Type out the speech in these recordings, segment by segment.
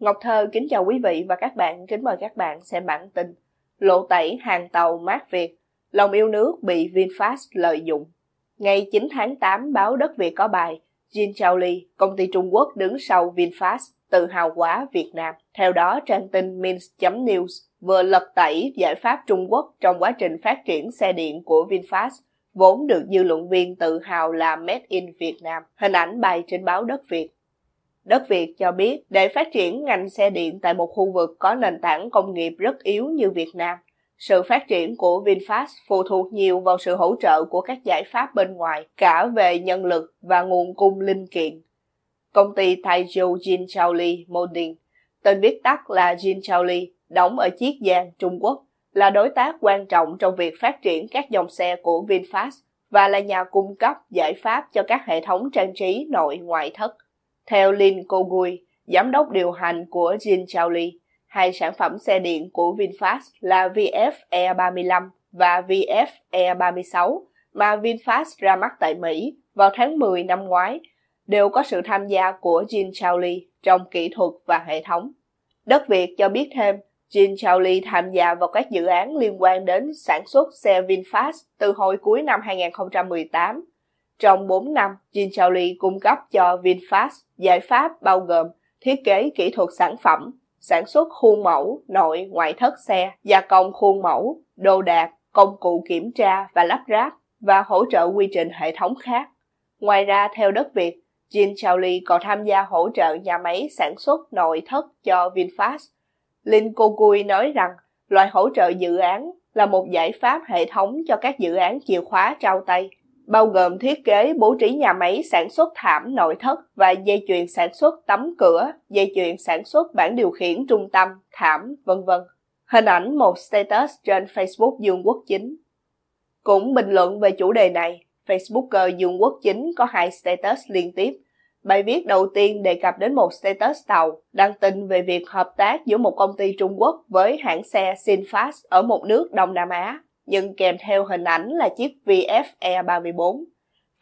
Ngọc Thơ kính chào quý vị và các bạn, kính mời các bạn xem bản tin. Lộ tẩy hàng tàu mát Việt, lòng yêu nước bị VinFast lợi dụng. Ngày 9 tháng 8, báo Đất Việt có bài Jin Chaoli, công ty Trung Quốc đứng sau VinFast, tự hào quá Việt Nam. Theo đó, trang tin Minsk.news vừa lật tẩy giải pháp Trung Quốc trong quá trình phát triển xe điện của VinFast, vốn được dư luận viên tự hào là Made in Việt Nam. Hình ảnh bài trên báo Đất Việt. Đất Việt cho biết để phát triển ngành xe điện tại một khu vực có nền tảng công nghiệp rất yếu như Việt Nam, sự phát triển của VinFast phụ thuộc nhiều vào sự hỗ trợ của các giải pháp bên ngoài, cả về nhân lực và nguồn cung linh kiện. Công ty Taizhou Jinchaoli Molding, tên viết tắt là Jinchaoli, đóng ở Chiết Giang, Trung Quốc, là đối tác quan trọng trong việc phát triển các dòng xe của VinFast và là nhà cung cấp giải pháp cho các hệ thống trang trí nội ngoại thất. Theo Lin Kogui, giám đốc điều hành của Jinchaoli, hai sản phẩm xe điện của VinFast là VF E35 và VF E36 mà VinFast ra mắt tại Mỹ vào tháng 10 năm ngoái đều có sự tham gia của Jin Chaoli trong kỹ thuật và hệ thống. Đất Việt cho biết thêm, Jin Chaoli tham gia vào các dự án liên quan đến sản xuất xe VinFast từ hồi cuối năm 2018. Trong 4 năm, Jin Chaoli cung cấp cho VinFast giải pháp bao gồm thiết kế kỹ thuật sản phẩm, sản xuất khuôn mẫu, nội, ngoại thất xe, gia công khuôn mẫu, đồ đạc, công cụ kiểm tra và lắp ráp và hỗ trợ quy trình hệ thống khác. Ngoài ra, theo đất Việt, Jin Chaoli còn tham gia hỗ trợ nhà máy sản xuất nội thất cho VinFast. Linh Kokui nói rằng loại hỗ trợ dự án là một giải pháp hệ thống cho các dự án chìa khóa trao tay bao gồm thiết kế bố trí nhà máy sản xuất thảm nội thất và dây chuyền sản xuất tấm cửa, dây chuyền sản xuất bản điều khiển trung tâm, thảm, vân vân. Hình ảnh một status trên Facebook Dương Quốc Chính. Cũng bình luận về chủ đề này, Facebooker Dương Quốc Chính có hai status liên tiếp. Bài viết đầu tiên đề cập đến một status tàu đăng tin về việc hợp tác giữa một công ty Trung Quốc với hãng xe Sinfast ở một nước Đông Nam Á nhưng kèm theo hình ảnh là chiếc VF E34.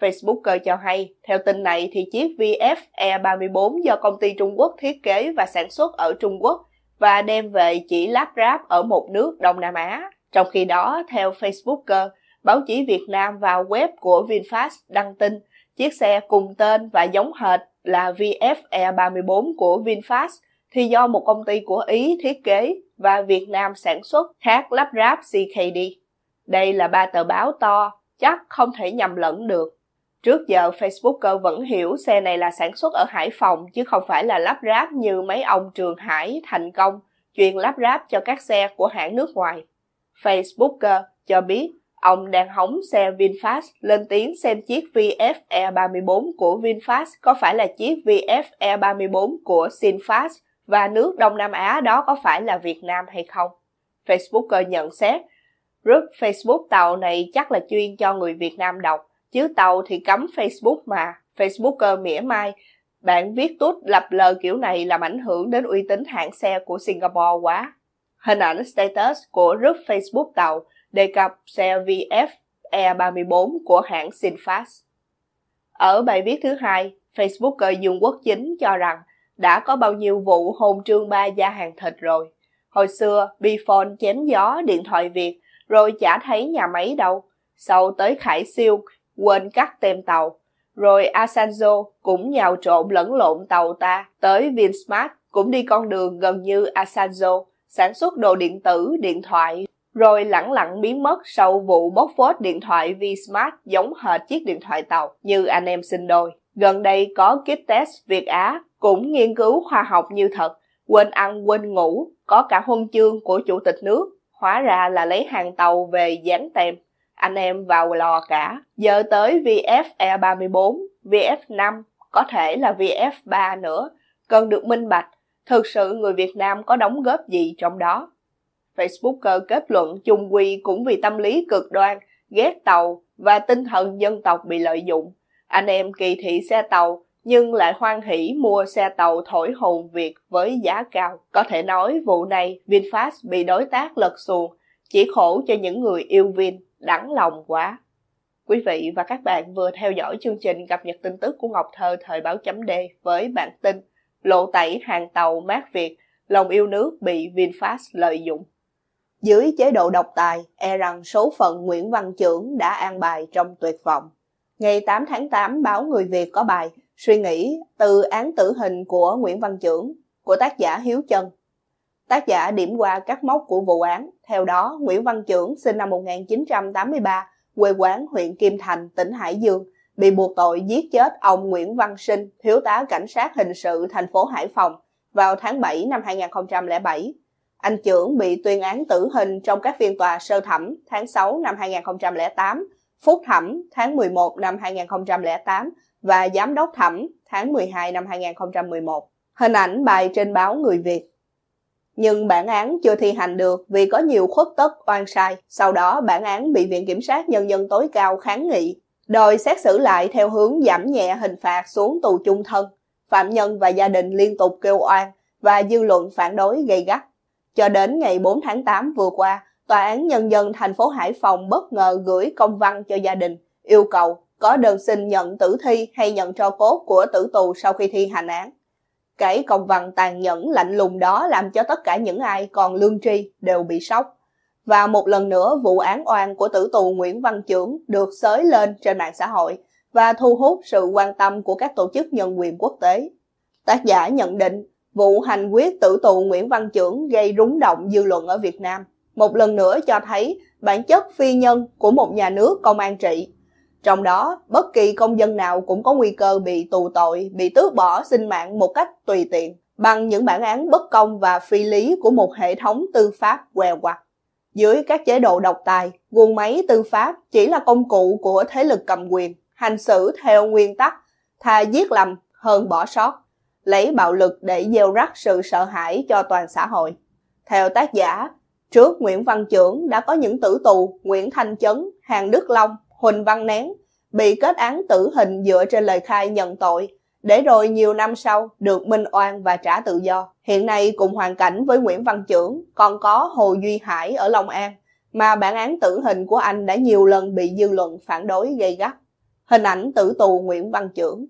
Facebooker cho hay, theo tin này thì chiếc VF E34 do công ty Trung Quốc thiết kế và sản xuất ở Trung Quốc và đem về chỉ lắp ráp ở một nước Đông Nam Á. Trong khi đó, theo Facebooker, báo chí Việt Nam và web của VinFast đăng tin chiếc xe cùng tên và giống hệt là VF E34 của VinFast thì do một công ty của Ý thiết kế và Việt Nam sản xuất khác lắp ráp CKD. Đây là ba tờ báo to, chắc không thể nhầm lẫn được. Trước giờ Facebooker vẫn hiểu xe này là sản xuất ở Hải Phòng chứ không phải là lắp ráp như mấy ông Trường Hải thành công chuyên lắp ráp cho các xe của hãng nước ngoài. Facebooker cho biết ông đang hóng xe VinFast lên tiếng xem chiếc VF E34 của VinFast có phải là chiếc VF E34 của Sinfast và nước Đông Nam Á đó có phải là Việt Nam hay không. Facebooker nhận xét Group Facebook tàu này chắc là chuyên cho người Việt Nam đọc, chứ tàu thì cấm Facebook mà. Facebooker mỉa mai, bạn viết tút lập lờ kiểu này làm ảnh hưởng đến uy tín hãng xe của Singapore quá. Hình ảnh status của group Facebook tàu đề cập xe VF E34 của hãng Sinfast. Ở bài viết thứ hai, Facebooker Dương Quốc Chính cho rằng đã có bao nhiêu vụ hôn trương ba gia hàng thịt rồi. Hồi xưa, Bphone chém gió điện thoại Việt rồi chả thấy nhà máy đâu. Sau tới Khải Siêu, quên cắt tem tàu. Rồi Asanzo cũng nhào trộn lẫn lộn tàu ta, tới Vinsmart cũng đi con đường gần như Asanzo, sản xuất đồ điện tử, điện thoại, rồi lẳng lặng biến mất sau vụ bóc phốt điện thoại Vsmart giống hệt chiếc điện thoại tàu như anh em sinh đôi. Gần đây có kit test Việt Á cũng nghiên cứu khoa học như thật, quên ăn quên ngủ, có cả huân chương của chủ tịch nước hóa ra là lấy hàng tàu về dán tem. Anh em vào lò cả. Giờ tới VF E34, VF5, có thể là VF3 nữa. Cần được minh bạch, thực sự người Việt Nam có đóng góp gì trong đó. Facebooker kết luận chung quy cũng vì tâm lý cực đoan, ghét tàu và tinh thần dân tộc bị lợi dụng. Anh em kỳ thị xe tàu nhưng lại hoan hỷ mua xe tàu thổi hồn Việt với giá cao. Có thể nói vụ này VinFast bị đối tác lật xuồng, chỉ khổ cho những người yêu Vin, đắng lòng quá. Quý vị và các bạn vừa theo dõi chương trình cập nhật tin tức của Ngọc Thơ thời báo chấm D với bản tin lộ tẩy hàng tàu mát Việt, lòng yêu nước bị VinFast lợi dụng. Dưới chế độ độc tài, e rằng số phận Nguyễn Văn Chưởng đã an bài trong tuyệt vọng. Ngày 8 tháng 8, báo Người Việt có bài Suy nghĩ từ án tử hình của Nguyễn Văn Chưởng của tác giả Hiếu Trân. Tác giả điểm qua các mốc của vụ án. Theo đó, Nguyễn Văn Chưởng sinh năm 1983, quê quán huyện Kim Thành, tỉnh Hải Dương, bị buộc tội giết chết ông Nguyễn Văn Sinh, thiếu tá cảnh sát hình sự thành phố Hải Phòng vào tháng 7 năm 2007. Anh Trưởng bị tuyên án tử hình trong các phiên tòa sơ thẩm tháng 6 năm 2008, phúc thẩm tháng 11 năm 2008 và giám đốc thẩm tháng 12 năm 2011. Hình ảnh bài trên báo Người Việt. Nhưng bản án chưa thi hành được vì có nhiều khuất tất oan sai. Sau đó bản án bị Viện Kiểm sát Nhân dân tối cao kháng nghị, đòi xét xử lại theo hướng giảm nhẹ hình phạt xuống tù chung thân. Phạm nhân và gia đình liên tục kêu oan và dư luận phản đối gây gắt. Cho đến ngày 4 tháng 8 vừa qua, Tòa án Nhân dân thành phố Hải Phòng bất ngờ gửi công văn cho gia đình, yêu cầu có đơn xin nhận tử thi hay nhận cho cốt của tử tù sau khi thi hành án. Cái công văn tàn nhẫn lạnh lùng đó làm cho tất cả những ai còn lương tri đều bị sốc. Và một lần nữa, vụ án oan của tử tù Nguyễn Văn Chưởng được xới lên trên mạng xã hội và thu hút sự quan tâm của các tổ chức nhân quyền quốc tế. Tác giả nhận định, vụ hành quyết tử tù Nguyễn Văn Chưởng gây rúng động dư luận ở Việt Nam. Một lần nữa cho thấy bản chất phi nhân của một nhà nước công an trị trong đó, bất kỳ công dân nào cũng có nguy cơ bị tù tội, bị tước bỏ sinh mạng một cách tùy tiện bằng những bản án bất công và phi lý của một hệ thống tư pháp què quặt. Dưới các chế độ độc tài, guồng máy tư pháp chỉ là công cụ của thế lực cầm quyền, hành xử theo nguyên tắc thà giết lầm hơn bỏ sót, lấy bạo lực để gieo rắc sự sợ hãi cho toàn xã hội. Theo tác giả, trước Nguyễn Văn Trưởng đã có những tử tù Nguyễn Thanh Chấn, Hàng Đức Long, Huỳnh Văn Nén bị kết án tử hình dựa trên lời khai nhận tội, để rồi nhiều năm sau được minh oan và trả tự do. Hiện nay cùng hoàn cảnh với Nguyễn Văn Trưởng còn có Hồ Duy Hải ở Long An, mà bản án tử hình của anh đã nhiều lần bị dư luận phản đối gây gắt. Hình ảnh tử tù Nguyễn Văn Trưởng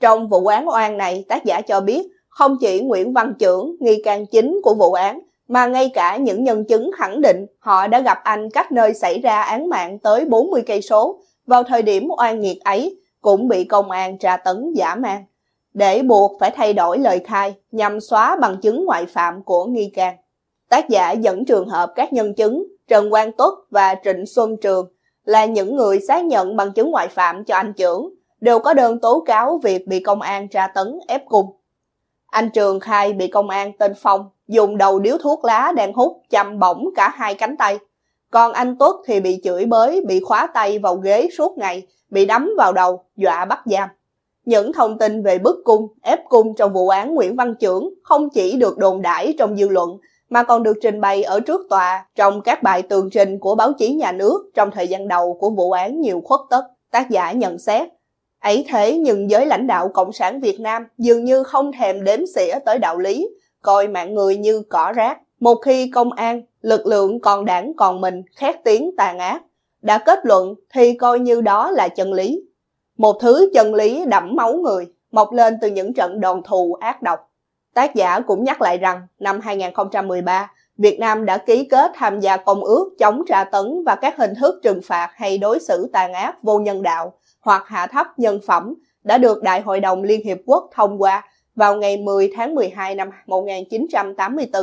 Trong vụ án oan này, tác giả cho biết không chỉ Nguyễn Văn Trưởng, nghi can chính của vụ án, mà ngay cả những nhân chứng khẳng định họ đã gặp anh cách nơi xảy ra án mạng tới 40 cây số, vào thời điểm oan nghiệt ấy cũng bị công an tra tấn giả man để buộc phải thay đổi lời khai nhằm xóa bằng chứng ngoại phạm của nghi can. Tác giả dẫn trường hợp các nhân chứng Trần Quang Tuất và Trịnh Xuân Trường là những người xác nhận bằng chứng ngoại phạm cho anh trưởng, đều có đơn tố cáo việc bị công an tra tấn ép cung. Anh Trường khai bị công an tên Phong dùng đầu điếu thuốc lá đang hút chăm bỏng cả hai cánh tay. Còn anh Tuất thì bị chửi bới, bị khóa tay vào ghế suốt ngày, bị đấm vào đầu, dọa bắt giam. Những thông tin về bức cung, ép cung trong vụ án Nguyễn Văn Trưởng không chỉ được đồn đãi trong dư luận, mà còn được trình bày ở trước tòa trong các bài tường trình của báo chí nhà nước trong thời gian đầu của vụ án nhiều khuất tất. Tác giả nhận xét, ấy thế nhưng giới lãnh đạo Cộng sản Việt Nam dường như không thèm đếm xỉa tới đạo lý, coi mạng người như cỏ rác. Một khi công an, lực lượng còn đảng còn mình khét tiếng tàn ác, đã kết luận thì coi như đó là chân lý. Một thứ chân lý đẫm máu người, mọc lên từ những trận đòn thù ác độc. Tác giả cũng nhắc lại rằng năm 2013, Việt Nam đã ký kết tham gia công ước chống tra tấn và các hình thức trừng phạt hay đối xử tàn ác vô nhân đạo hoặc hạ thấp nhân phẩm đã được Đại hội đồng Liên Hiệp Quốc thông qua vào ngày 10 tháng 12 năm 1984,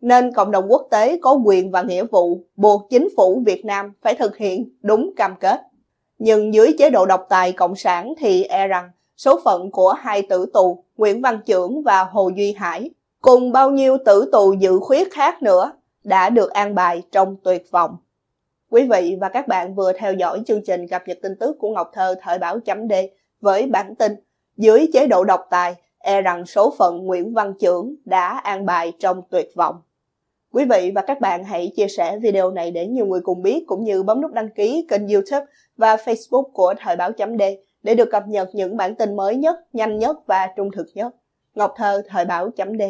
nên cộng đồng quốc tế có quyền và nghĩa vụ buộc chính phủ Việt Nam phải thực hiện đúng cam kết. Nhưng dưới chế độ độc tài cộng sản thì e rằng số phận của hai tử tù Nguyễn Văn Chưởng và Hồ Duy Hải cùng bao nhiêu tử tù dự khuyết khác nữa đã được an bài trong tuyệt vọng. Quý vị và các bạn vừa theo dõi chương trình cập nhật tin tức của Ngọc Thơ thời báo chấm D với bản tin dưới chế độ độc tài e rằng số phận Nguyễn Văn Chưởng đã an bài trong tuyệt vọng. Quý vị và các bạn hãy chia sẻ video này để nhiều người cùng biết cũng như bấm nút đăng ký kênh youtube và facebook của Thời báo chấm D để được cập nhật những bản tin mới nhất, nhanh nhất và trung thực nhất. Ngọc Thơ Thời báo chấm D